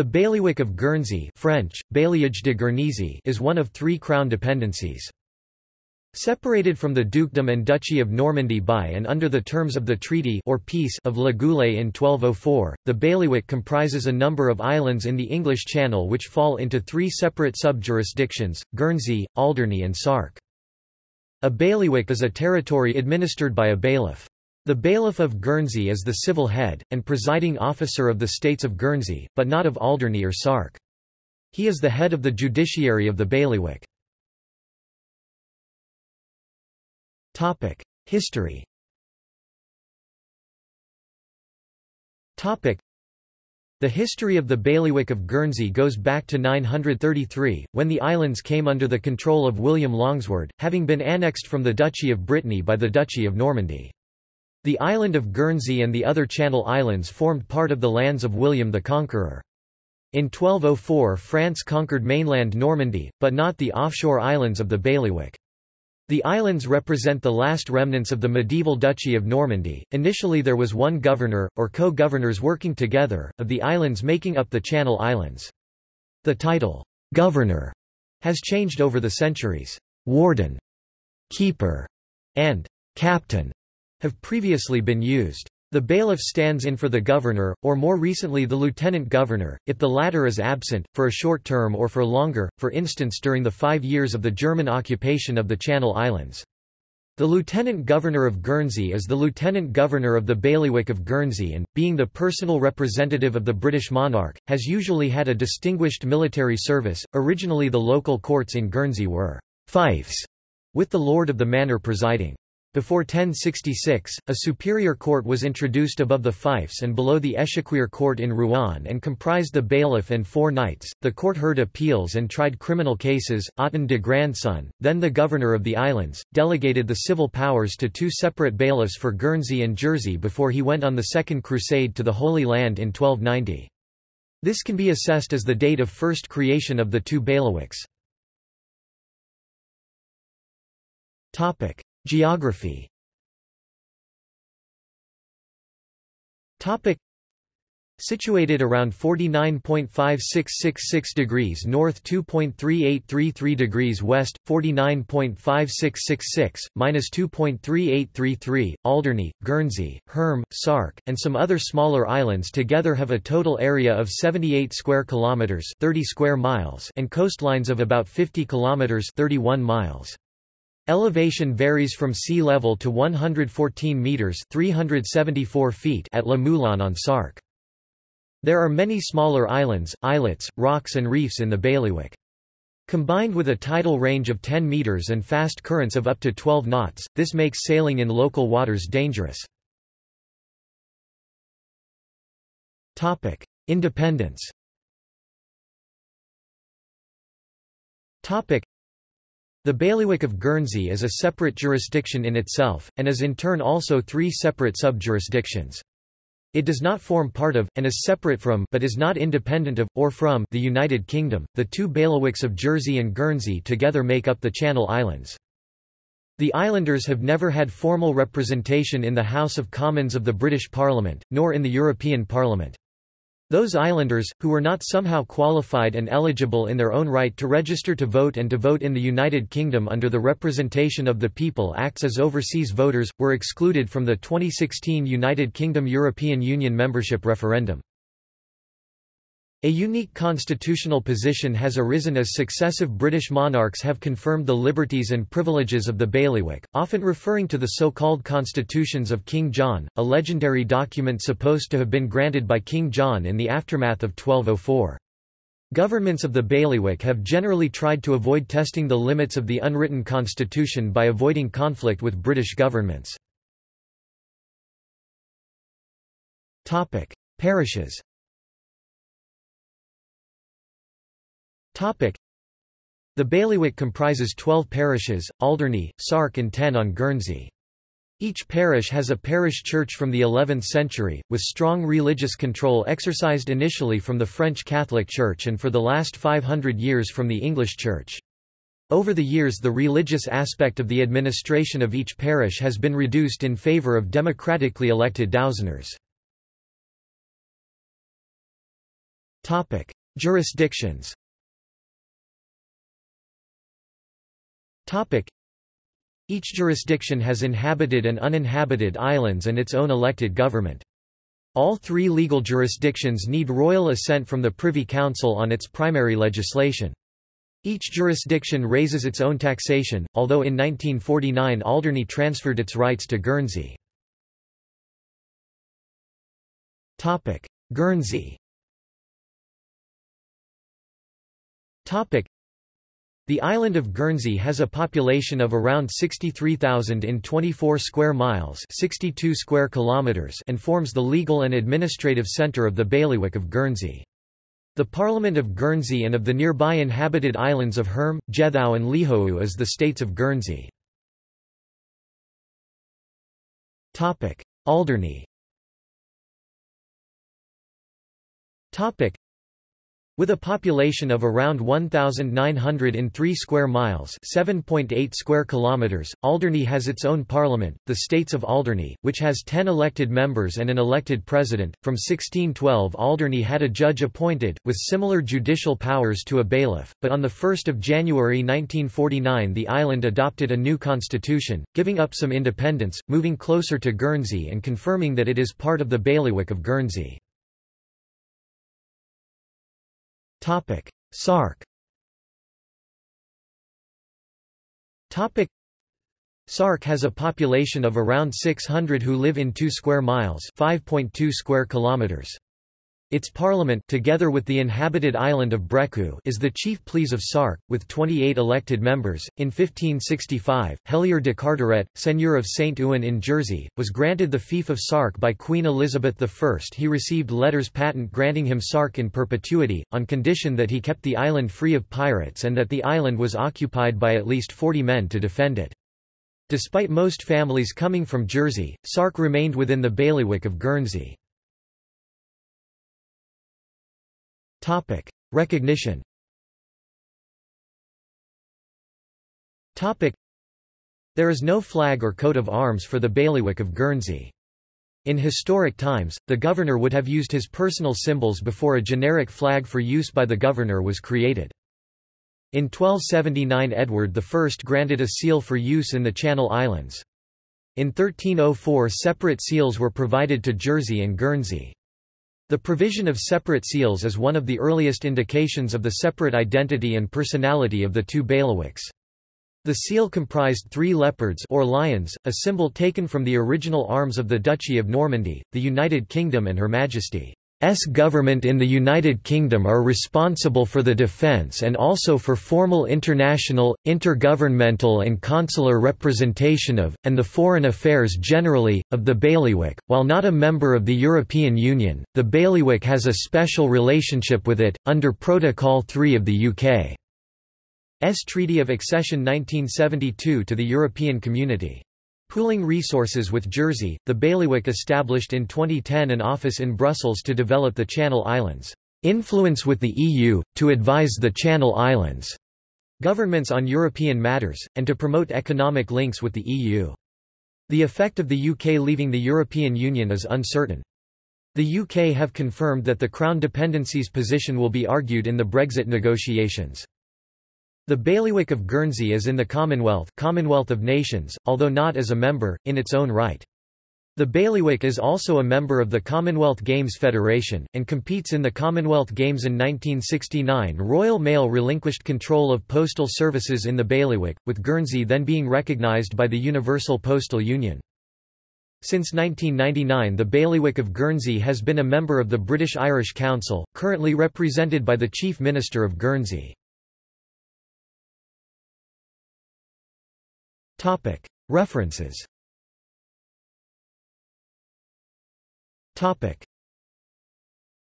The bailiwick of Guernsey French, de Guernesey is one of three crown dependencies. Separated from the dukedom and duchy of Normandy by and under the terms of the Treaty or Peace of Le Goulet in 1204, the bailiwick comprises a number of islands in the English Channel which fall into three separate sub-jurisdictions, Guernsey, Alderney and Sark. A bailiwick is a territory administered by a bailiff. The Bailiff of Guernsey is the civil head, and presiding officer of the states of Guernsey, but not of Alderney or Sark. He is the head of the judiciary of the bailiwick. History the history of the bailiwick of Guernsey goes back to 933, when the islands came under the control of William Longsword, having been annexed from the Duchy of Brittany by the Duchy of Normandy. The island of Guernsey and the other Channel Islands formed part of the lands of William the Conqueror. In 1204 France conquered mainland Normandy, but not the offshore islands of the bailiwick. The islands represent the last remnants of the medieval Duchy of Normandy. Initially there was one governor, or co-governors working together, of the islands making up the Channel Islands. The title, governor, has changed over the centuries. Warden, keeper, and captain have previously been used. The bailiff stands in for the governor, or more recently the lieutenant governor, if the latter is absent, for a short term or for longer, for instance during the five years of the German occupation of the Channel Islands. The Lieutenant Governor of Guernsey is the Lieutenant Governor of the Bailiwick of Guernsey and, being the personal representative of the British monarch, has usually had a distinguished military service. Originally the local courts in Guernsey were fiefs, with the Lord of the Manor presiding. Before 1066, a superior court was introduced above the fiefs and below the Échiquier court in Rouen and comprised the bailiff and four knights. The court heard appeals and tried criminal cases. Othon de Grandson, then the governor of the islands, delegated the civil powers to two separate bailiffs for Guernsey and Jersey before he went on the Second Crusade to the Holy Land in 1290. This can be assessed as the date of first creation of the two bailiwicks. Geography Situated around 49.5666 degrees north 2.3833 degrees west, 49.5666, minus 2.3833, Alderney, Guernsey, Herm, Sark, and some other smaller islands together have a total area of 78 square kilometers 30 square miles and coastlines of about 50 kilometers 31 miles. Elevation varies from sea level to 114 meters (374 feet) at Le Moulin on Sark. There are many smaller islands, islets, rocks and reefs in the bailiwick. Combined with a tidal range of 10 meters and fast currents of up to 12 knots, this makes sailing in local waters dangerous. Topic: Independence. Topic: the bailiwick of Guernsey is a separate jurisdiction in itself, and is in turn also three separate sub-jurisdictions. It does not form part of, and is separate from but is not independent of, or from, the United Kingdom. The two bailiwicks of Jersey and Guernsey together make up the Channel Islands. The islanders have never had formal representation in the House of Commons of the British Parliament, nor in the European Parliament. Those islanders, who were not somehow qualified and eligible in their own right to register to vote and to vote in the United Kingdom under the Representation of the People Acts as overseas voters, were excluded from the 2016 United Kingdom European Union membership referendum. A unique constitutional position has arisen as successive British monarchs have confirmed the liberties and privileges of the bailiwick, often referring to the so-called Constitutions of King John, a legendary document supposed to have been granted by King John in the aftermath of 1204. Governments of the bailiwick have generally tried to avoid testing the limits of the unwritten constitution by avoiding conflict with British governments. Parishes The bailiwick comprises 12 parishes, Alderney, Sark and 10 on Guernsey. Each parish has a parish church from the 11th century, with strong religious control exercised initially from the French Catholic Church and for the last 500 years from the English Church. Over the years the religious aspect of the administration of each parish has been reduced in favour of democratically elected dowsoners. Jurisdictions. Each jurisdiction has inhabited and uninhabited islands and its own elected government. All three legal jurisdictions need royal assent from the Privy Council on its primary legislation. Each jurisdiction raises its own taxation, although in 1949 Alderney transferred its rights to Guernsey. Guernsey the island of Guernsey has a population of around 63,000 in 24 square miles 62 square kilometers and forms the legal and administrative centre of the bailiwick of Guernsey. The Parliament of Guernsey and of the nearby inhabited islands of Herm, Jethou and Lihou is the states of Guernsey. Alderney with a population of around 1,903 square miles 7.8 square kilometers, Alderney has its own parliament, the States of Alderney, which has 10 elected members and an elected president. From 1612 Alderney had a judge appointed, with similar judicial powers to a bailiff, but on 1 January 1949 the island adopted a new constitution, giving up some independence, moving closer to Guernsey and confirming that it is part of the bailiwick of Guernsey. Sark. Sark has a population of around 600 who live in 2 square miles, 5.2 square kilometers. Its parliament together with the inhabited island of Brecqhou is the chief pleas of Sark, with 28 elected members. In 1565, Helier de Carteret, seigneur of Saint-Ouen in Jersey, was granted the fief of Sark by Queen Elizabeth I. He received letters patent granting him Sark in perpetuity, on condition that he kept the island free of pirates and that the island was occupied by at least 40 men to defend it. Despite most families coming from Jersey, Sark remained within the bailiwick of Guernsey. Topic: Recognition. Topic: There is no flag or coat of arms for the bailiwick of Guernsey. In historic times, the governor would have used his personal symbols before a generic flag for use by the governor was created. In 1279 Edward I granted a seal for use in the Channel Islands. In 1304 separate seals were provided to Jersey and Guernsey. The provision of separate seals is one of the earliest indications of the separate identity and personality of the two bailiwicks. The seal comprised three leopards or lions, a symbol taken from the original arms of the Duchy of Normandy, the United Kingdom and Her Majesty. S government in the United Kingdom are responsible for the defence and also for formal international, intergovernmental and consular representation of, and the foreign affairs generally, of the bailiwick. While not a member of the European Union, the bailiwick has a special relationship with it, under Protocol 3 of the UK's Treaty of Accession 1972 to the European Community. Pooling resources with Jersey, the bailiwick established in 2010 an office in Brussels to develop the Channel Islands' influence with the EU, to advise the Channel Islands' governments on European matters, and to promote economic links with the EU. The effect of the UK leaving the European Union is uncertain. The UK have confirmed that the Crown dependencies position will be argued in the Brexit negotiations. The bailiwick of Guernsey is in the Commonwealth, Commonwealth of Nations, although not as a member, in its own right. The bailiwick is also a member of the Commonwealth Games Federation, and competes in the Commonwealth Games in 1969 Royal Mail relinquished control of postal services in the bailiwick, with Guernsey then being recognised by the Universal Postal Union. Since 1999 the bailiwick of Guernsey has been a member of the British Irish Council, currently represented by the Chief Minister of Guernsey. Topic. References. Topic